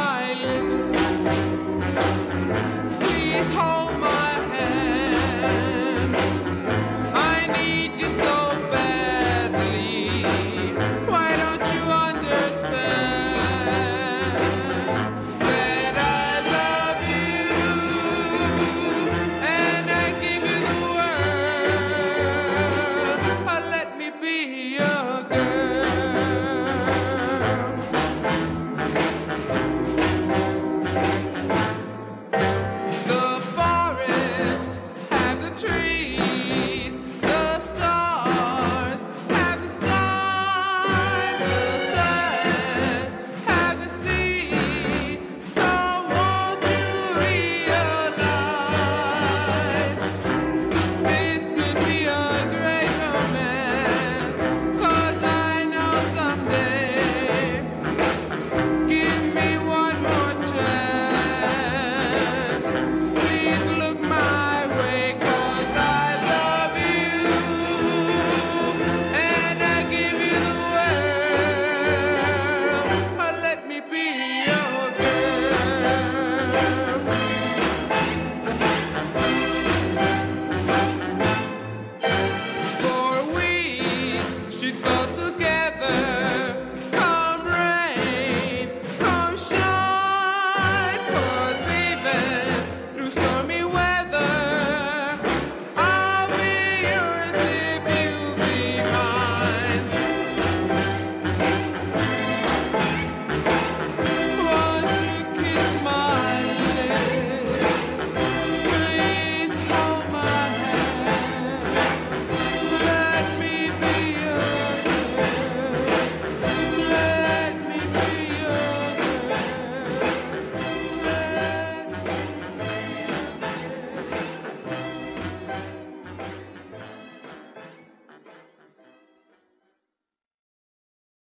my lips.